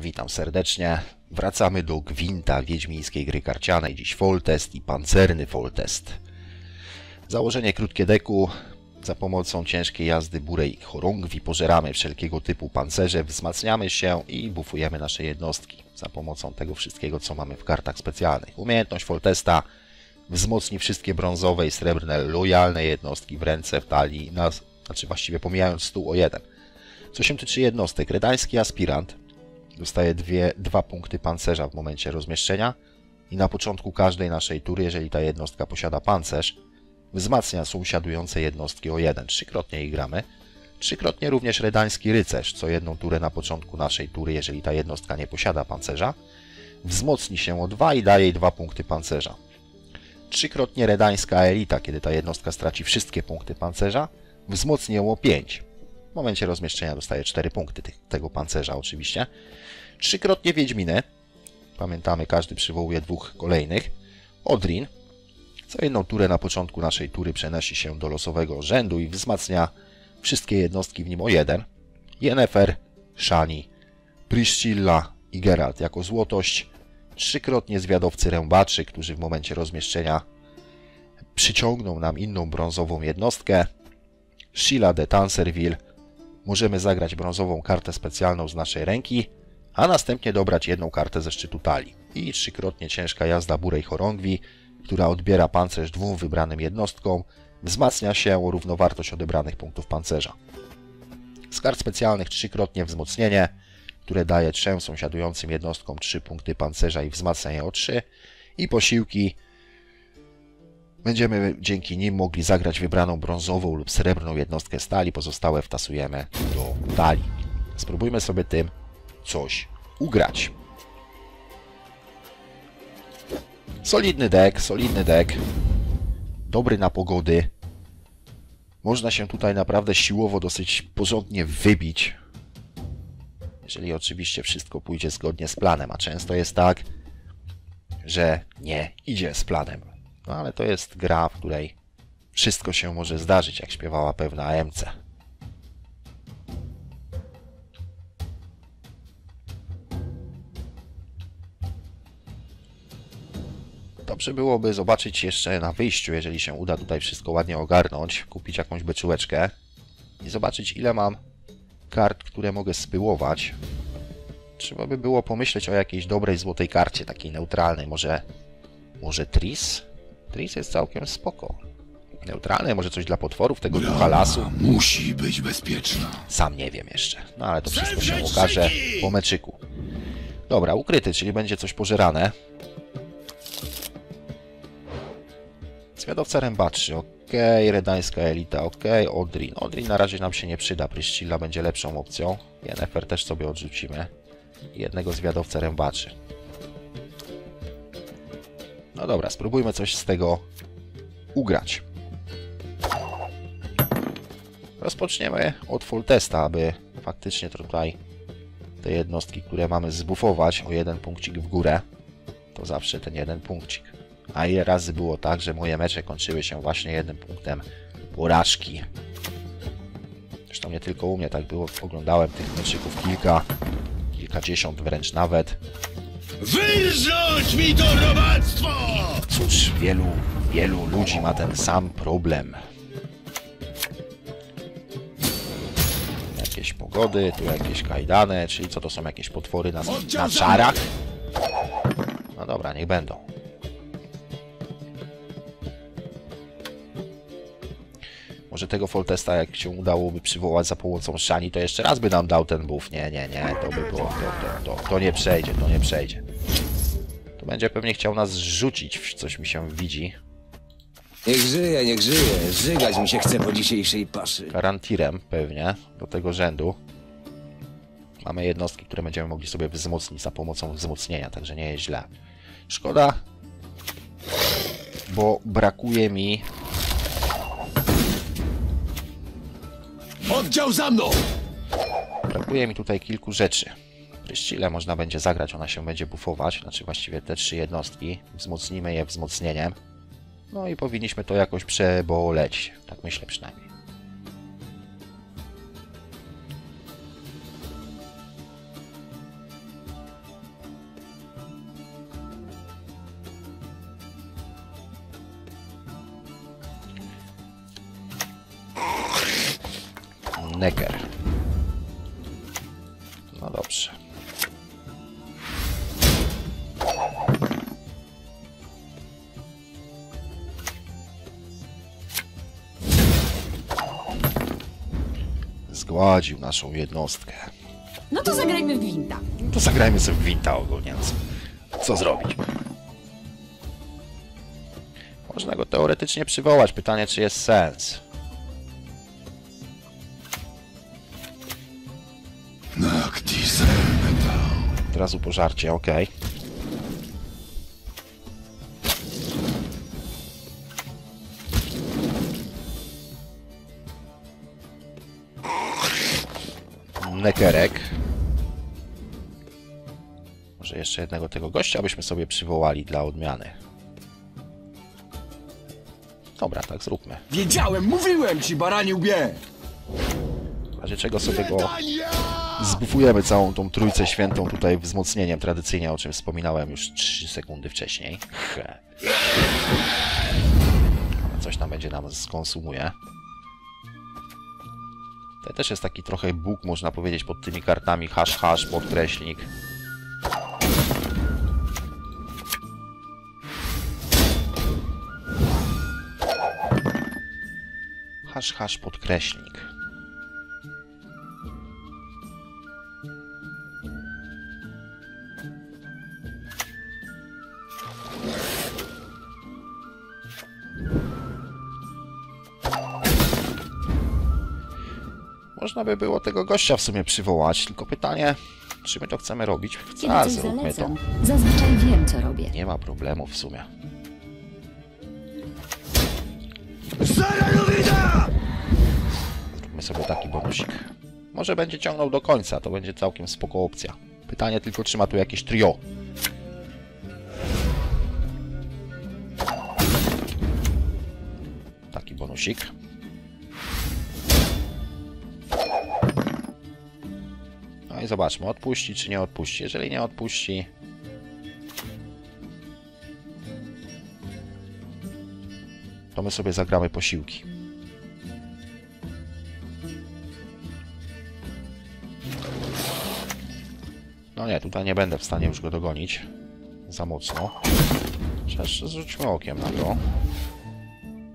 Witam serdecznie. Wracamy do gwinta wiedźmińskiej gry karcianej. Dziś Foltest i pancerny Foltest. Założenie krótkie deku. Za pomocą ciężkiej jazdy burej chorągwi pożeramy wszelkiego typu pancerze, wzmacniamy się i bufujemy nasze jednostki za pomocą tego wszystkiego, co mamy w kartach specjalnych. Umiejętność Foltesta wzmocni wszystkie brązowe i srebrne lojalne jednostki w ręce, w talii, na, znaczy właściwie pomijając stół o jeden. Co się tyczy jednostek, redański aspirant dostaje dwie, dwa punkty pancerza w momencie rozmieszczenia i na początku każdej naszej tury, jeżeli ta jednostka posiada pancerz, wzmacnia sąsiadujące jednostki o jeden. Trzykrotnie ich gramy. Trzykrotnie również redański rycerz, co jedną turę na początku naszej tury, jeżeli ta jednostka nie posiada pancerza, wzmocni się o dwa i daje jej dwa punkty pancerza. Trzykrotnie redańska elita, kiedy ta jednostka straci wszystkie punkty pancerza, wzmocni ją o 5. W momencie rozmieszczenia dostaje 4 punkty tych, tego pancerza oczywiście. Trzykrotnie Wiedźminy. Pamiętamy, każdy przywołuje dwóch kolejnych. Odrin. Co jedną turę na początku naszej tury przenosi się do losowego rzędu i wzmacnia wszystkie jednostki w nim o jeden. Yennefer, Shani, Priscilla i Geralt jako złotość. Trzykrotnie zwiadowcy rębaczy, którzy w momencie rozmieszczenia przyciągną nam inną brązową jednostkę. Sheila de Tanserville. Możemy zagrać brązową kartę specjalną z naszej ręki, a następnie dobrać jedną kartę ze szczytu talii. I trzykrotnie ciężka jazda burej chorągwi, która odbiera pancerz dwóm wybranym jednostkom, wzmacnia się o równowartość odebranych punktów pancerza. Z kart specjalnych trzykrotnie wzmocnienie, które daje trzem sąsiadującym jednostkom 3 punkty pancerza i wzmacnia je o 3 i posiłki Będziemy dzięki nim mogli zagrać wybraną brązową lub srebrną jednostkę stali, pozostałe wtasujemy do talii. Spróbujmy sobie tym coś ugrać. Solidny deck, solidny deck. Dobry na pogody. Można się tutaj naprawdę siłowo dosyć porządnie wybić. Jeżeli oczywiście wszystko pójdzie zgodnie z planem, a często jest tak, że nie idzie z planem. No ale to jest gra, w której wszystko się może zdarzyć, jak śpiewała pewna AMC. Dobrze byłoby zobaczyć jeszcze na wyjściu, jeżeli się uda tutaj wszystko ładnie ogarnąć, kupić jakąś beczułeczkę i zobaczyć ile mam kart, które mogę spyłować. Trzeba by było pomyśleć o jakiejś dobrej złotej karcie, takiej neutralnej, może może Tris? Tris jest całkiem spoko. Neutralne, może coś dla potworów, tego ducha lasu. Musi być bezpieczna. Sam nie wiem jeszcze. No ale to wszystko się okaże po meczyku. Dobra, ukryty, czyli będzie coś pożerane. Zwiadowca rębaczy, ok. Redańska elita, ok. Odrin. Odrin na razie nam się nie przyda. Priscilla będzie lepszą opcją. Yennefer też sobie odrzucimy. Jednego zwiadowcę rębaczy. No dobra, spróbujmy coś z tego ugrać. Rozpoczniemy od full testa, aby faktycznie tutaj te jednostki, które mamy zbufować o jeden punkcik w górę, to zawsze ten jeden punkcik. A ile razy było tak, że moje mecze kończyły się właśnie jednym punktem porażki. Zresztą nie tylko u mnie tak było, oglądałem tych meczyków kilka, kilkadziesiąt wręcz nawet. Wyrządź mi to robactwo! Cóż, wielu, wielu ludzi ma ten sam problem. Jakieś pogody, tu jakieś kajdane, czyli co to są jakieś potwory na, na czarach? No dobra, niech będą. Może tego Foltesta, jak się udałoby przywołać za pomocą szani, to jeszcze raz by nam dał ten buff. Nie, nie, nie, to by było, to, to, to, to nie przejdzie, to nie przejdzie. To będzie pewnie chciał nas rzucić, coś mi się widzi. Niech żyje, niech żyje. Żygać mi się chce po dzisiejszej paszy. Karantirem pewnie, do tego rzędu. Mamy jednostki, które będziemy mogli sobie wzmocnić za pomocą wzmocnienia, także nie jest źle. Szkoda, bo brakuje mi Oddział za mną! Brakuje mi tutaj kilku rzeczy. Ile można będzie zagrać, ona się będzie bufować, znaczy właściwie te trzy jednostki. Wzmocnimy je wzmocnieniem. No i powinniśmy to jakoś przeboleć. Tak myślę przynajmniej. Necker. No dobrze. Zgładził naszą jednostkę. No to zagrajmy w gwinta. No to zagrajmy sobie w Winta ogólnie. co zrobić? Można go teoretycznie przywołać. Pytanie, czy jest sens. Od razu pożarcie, ok. Nekerek. Może jeszcze jednego tego gościa byśmy sobie przywołali dla odmiany. Dobra, tak zróbmy. Wiedziałem, mówiłem ci, baranie łbie! W razie czego sobie go zbufujemy całą tą trójcę świętą tutaj wzmocnieniem tradycyjnie, o czym wspominałem już 3 sekundy wcześniej. Coś tam będzie nam skonsumuje. To też jest taki trochę bóg, można powiedzieć, pod tymi kartami hash hash, podkreślnik. Hash hash podkreślnik. Można by było tego gościa w sumie przywołać, tylko pytanie, czy my to chcemy robić? Kiedy A, coś zróbmy to. zazwyczaj wiem, co robię. Nie ma problemu w sumie. Zróbmy sobie taki bonusik. Może będzie ciągnął do końca, to będzie całkiem spoko opcja. Pytanie tylko, czy ma tu jakieś trio. Taki bonusik. I zobaczmy, odpuści czy nie odpuści. Jeżeli nie odpuści, to my sobie zagramy posiłki. No nie, tutaj nie będę w stanie już go dogonić. Za mocno. Chociaż zrzućmy okiem na to.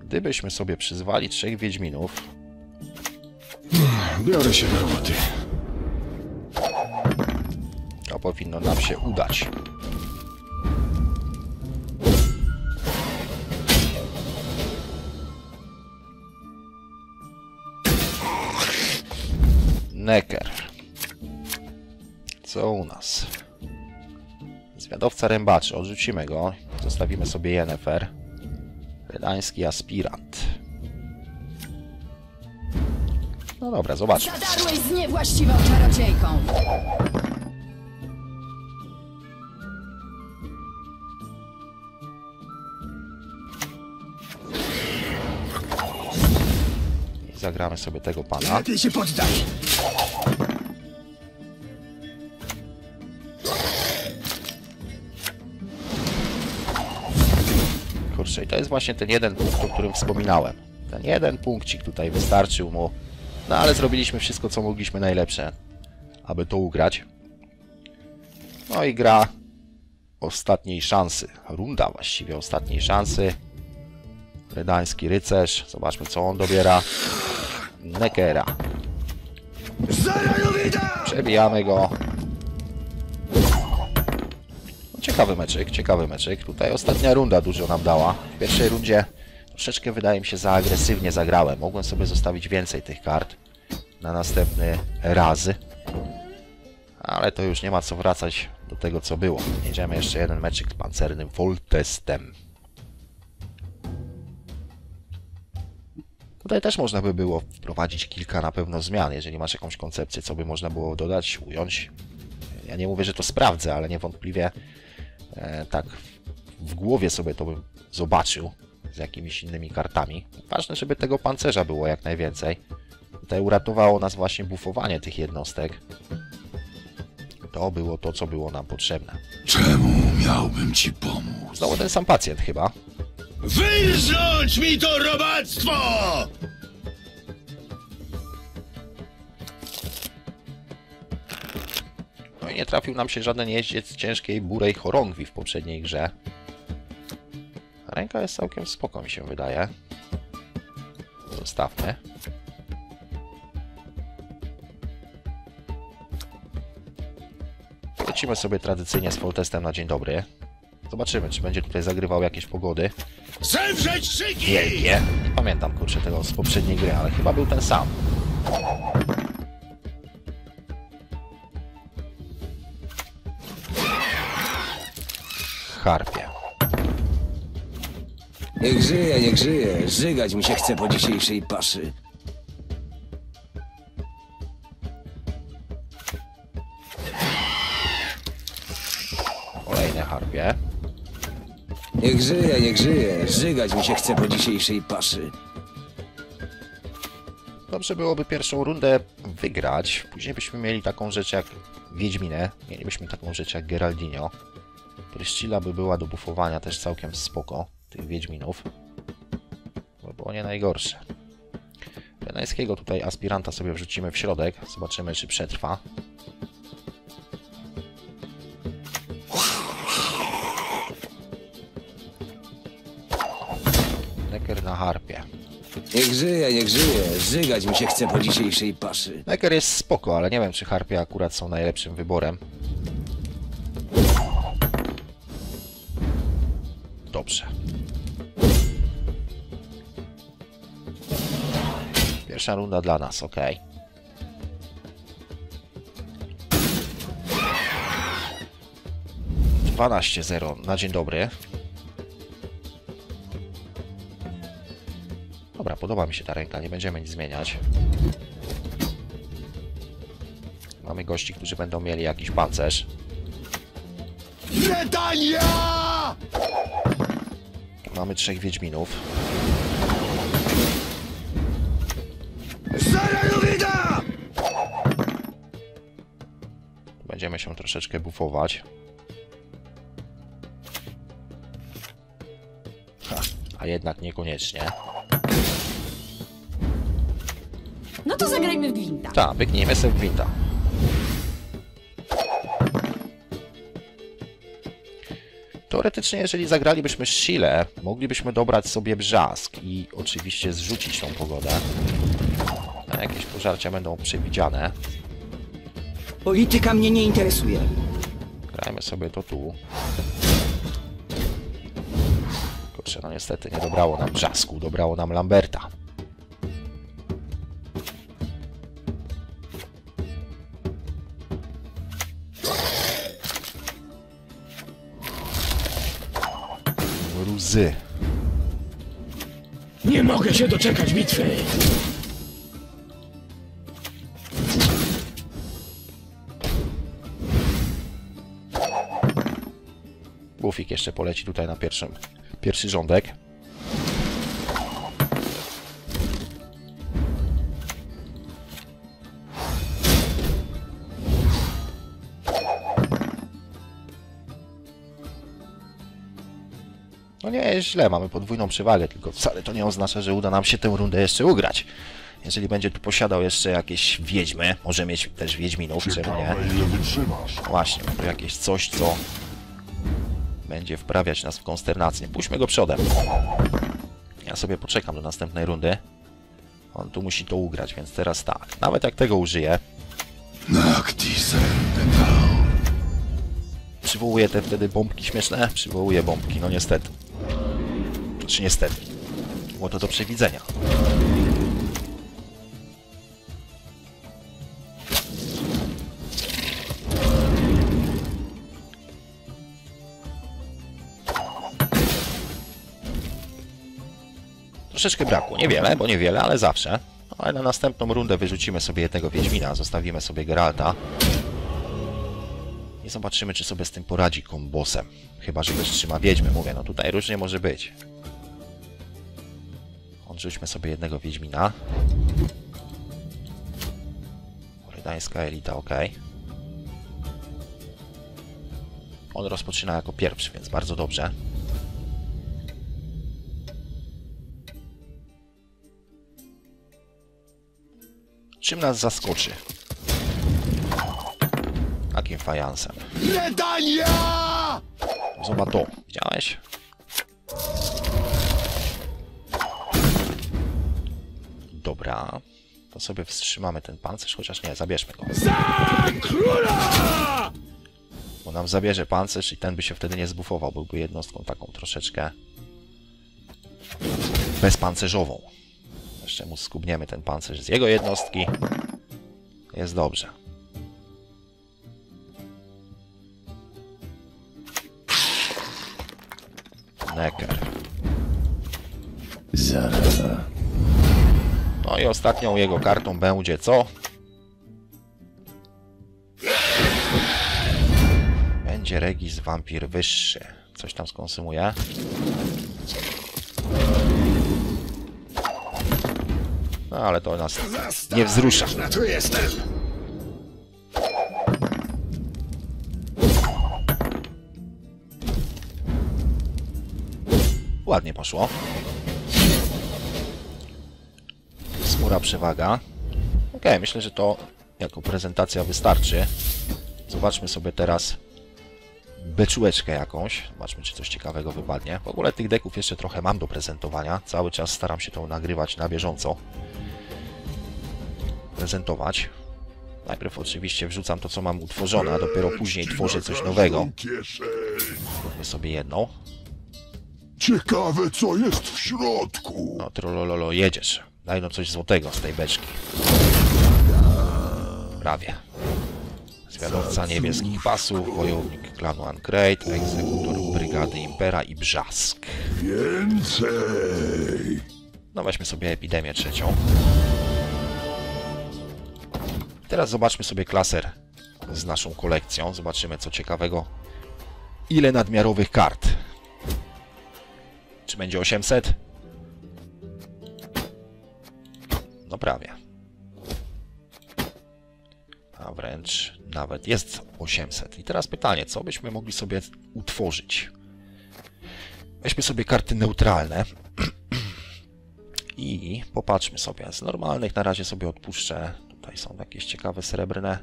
Gdybyśmy sobie przyzwali trzech Wiedźminów, Biorę się do roboty. Powinno nam się udać. Necker. Co u nas? Zwiadowca rębaczy. Odrzucimy go. Zostawimy sobie Yennefer. Redański aspirant. No dobra, zobaczmy. Zadarłeś z niewłaściwą czarodziejką. Zagramy sobie tego pana. Lepiej się poddaj. Kurczę, i to jest właśnie ten jeden punkt, o którym wspominałem. Ten jeden punkcik tutaj wystarczył mu. No ale zrobiliśmy wszystko, co mogliśmy najlepsze, aby to ugrać. No i gra ostatniej szansy. Runda właściwie ostatniej szansy. Redański rycerz. Zobaczmy, co on dobiera. Zarajowida! Przebijamy go. No, ciekawy meczyk, ciekawy meczyk. Tutaj ostatnia runda dużo nam dała. W pierwszej rundzie troszeczkę wydaje mi się za agresywnie zagrałem. Mogłem sobie zostawić więcej tych kart na następny razy. Ale to już nie ma co wracać do tego co było. Jedziemy jeszcze jeden meczyk z pancernym Voltestem. Tutaj też można by było wprowadzić kilka na pewno zmian, jeżeli masz jakąś koncepcję, co by można było dodać, ująć. Ja nie mówię, że to sprawdzę, ale niewątpliwie e, tak w głowie sobie to bym zobaczył z jakimiś innymi kartami. Ważne, żeby tego pancerza było jak najwięcej. Tutaj uratowało nas właśnie bufowanie tych jednostek. To było to, co było nam potrzebne. Czemu miałbym ci pomóc? Znowu ten sam pacjent chyba. Wyrzuć mi to robactwo! No i nie trafił nam się żaden jeździec ciężkiej burej chorągwi w poprzedniej grze. Ręka jest całkiem spoko, mi się wydaje. Zostawmy. Lecimy sobie tradycyjnie z Foltestem na dzień dobry. Zobaczymy, czy będzie tutaj zagrywał jakieś pogody. Zemrzeć szyki! Wielkie. Nie pamiętam, kurczę, tego z poprzedniej gry, ale chyba był ten sam. Harpie. Niech żyje, niech żyje. Żygać mi się chce po dzisiejszej paszy. Niech żyje, niech żyje. Żygać mi się chce po dzisiejszej paszy. Dobrze byłoby pierwszą rundę wygrać. Później byśmy mieli taką rzecz jak Wiedźminę. Mielibyśmy taką rzecz jak Geraldinho. Pryszcila by była do bufowania też całkiem spoko. Tych Wiedźminów. Bo było nie najgorsze. Wenańskiego tutaj aspiranta sobie wrzucimy w środek. Zobaczymy czy przetrwa. Niech żyje, niech żyje. Żygać mi się chce po dzisiejszej paszy. Necker jest spoko, ale nie wiem, czy harpie akurat są najlepszym wyborem. Dobrze. Pierwsza runda dla nas, ok. Dwanaście zero na dzień dobry. Dobra, podoba mi się ta ręka, nie będziemy nic zmieniać. Mamy gości, którzy będą mieli jakiś pancerz. Bretania! Mamy trzech Wiedźminów. Zaranowida! Będziemy się troszeczkę bufować. Ha, a jednak niekoniecznie. No to zagrajmy w gwinta. Tak, pyknijmy sobie w gwinta. Teoretycznie, jeżeli zagralibyśmy Shile, moglibyśmy dobrać sobie brzask i oczywiście zrzucić tą pogodę. A jakieś pożarcia będą przewidziane. Polityka mnie nie interesuje. Grajmy sobie to tu. Kurczę, no niestety nie dobrało nam brzasku, dobrało nam Lamberta. Ruzy. Nie mogę się doczekać bitwy. Bufik jeszcze poleci tutaj na pierwszym, pierwszy rządek. No nie jest źle, mamy podwójną przewagę, tylko wcale to nie oznacza, że uda nam się tę rundę jeszcze ugrać. Jeżeli będzie tu posiadał jeszcze jakieś wiedźmy, może mieć też wiedźminów, czemu nie? Właśnie, to jakieś coś, co będzie wprawiać nas w konsternację. Puśćmy go przodem. Ja sobie poczekam do następnej rundy. On tu musi to ugrać, więc teraz tak. Nawet jak tego użyję, przywołuję te wtedy bombki śmieszne. Przywołuję bombki, no niestety. Czy niestety. Było to do przewidzenia. Troszeczkę brakło. Niewiele, bo niewiele, ale zawsze. Ale na następną rundę wyrzucimy sobie jednego Wiedźmina, zostawimy sobie Geralta. I zobaczymy, czy sobie z tym poradzi kombosem. Chyba, że też trzyma Wiedźmy. Mówię, no tutaj różnie może być. Odrzućmy sobie jednego Wiedźmina. Korydańska elita, ok. On rozpoczyna jako pierwszy, więc bardzo dobrze. Czym nas zaskoczy? Takim fajansem. Redania! Zobacz to. Widziałeś? To sobie wstrzymamy ten pancerz, chociaż nie, zabierzmy go. Za króla! Bo nam zabierze pancerz i ten by się wtedy nie zbufował. Byłby jednostką taką troszeczkę bezpancerzową. Jeszcze mu skubniemy ten pancerz z jego jednostki. Jest dobrze. Necker. Zaraz. No i ostatnią jego kartą będzie co? Będzie Regis Wampir wyższy. Coś tam skonsumuje. No ale to nas nie wzrusza. Na tu jestem. Ładnie poszło. Smura przewaga. Ok, myślę, że to jako prezentacja wystarczy. Zobaczmy sobie teraz beczułeczkę jakąś. Zobaczmy, czy coś ciekawego wypadnie. W ogóle tych deków jeszcze trochę mam do prezentowania. Cały czas staram się to nagrywać na bieżąco. Prezentować. Najpierw oczywiście wrzucam to, co mam utworzone, a dopiero później tworzę coś nowego. Zróbmy sobie jedną. Ciekawe, co jest w środku. No, trolololo, jedziesz. Daj no coś złotego z tej beczki. Prawie. Zwiadowca niebieskich pasów, wojownik klanu Ancrate, egzekutor brygady Impera i Brzask. Więcej. No weźmy sobie epidemię trzecią. Teraz zobaczmy sobie klaser z naszą kolekcją. Zobaczymy co ciekawego. Ile nadmiarowych kart? Czy będzie 800? No prawie. A wręcz nawet jest 800. I teraz pytanie, co byśmy mogli sobie utworzyć? Weźmy sobie karty neutralne. I popatrzmy sobie. Z normalnych na razie sobie odpuszczę. Tutaj są jakieś ciekawe srebrne.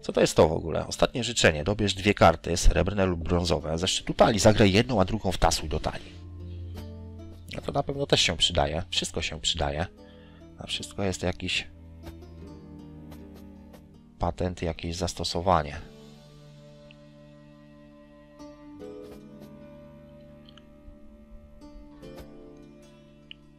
Co to jest to w ogóle? Ostatnie życzenie. Dobierz dwie karty, srebrne lub brązowe. Ze szczytu talii zagraj jedną, a drugą wtasuj do talii. No to na pewno też się przydaje. Wszystko się przydaje. A wszystko jest jakiś patent, jakieś zastosowanie.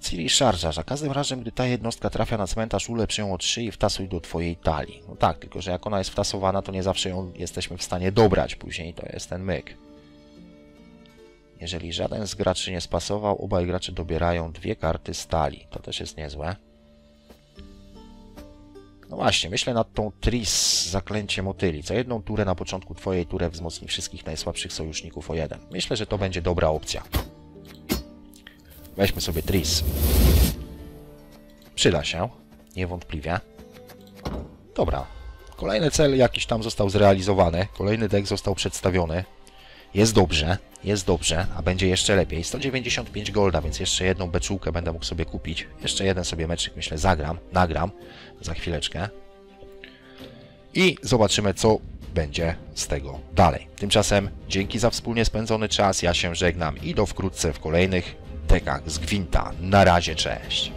Ciri szarża. Za każdym razem, gdy ta jednostka trafia na cmentarz, ulepsz ją od szyi i wtasuj do twojej talii. No tak, tylko że jak ona jest wtasowana, to nie zawsze ją jesteśmy w stanie dobrać później. To jest ten myk. Jeżeli żaden z graczy nie spasował, obaj gracze dobierają dwie karty stali. To też jest niezłe. No właśnie, myślę nad tą Tris zaklęcie motyli. Za jedną turę na początku twojej tury wzmocni wszystkich najsłabszych sojuszników o jeden. Myślę, że to będzie dobra opcja. Weźmy sobie Tris. Przyda się, niewątpliwie. Dobra. Kolejny cel jakiś tam został zrealizowany. Kolejny deck został przedstawiony. Jest dobrze, jest dobrze, a będzie jeszcze lepiej. 195 golda, więc jeszcze jedną beczułkę będę mógł sobie kupić. Jeszcze jeden sobie meczyk, myślę, zagram, nagram za chwileczkę. I zobaczymy, co będzie z tego dalej. Tymczasem dzięki za wspólnie spędzony czas, ja się żegnam i do wkrótce w kolejnych dekach z Gwinta. Na razie, cześć!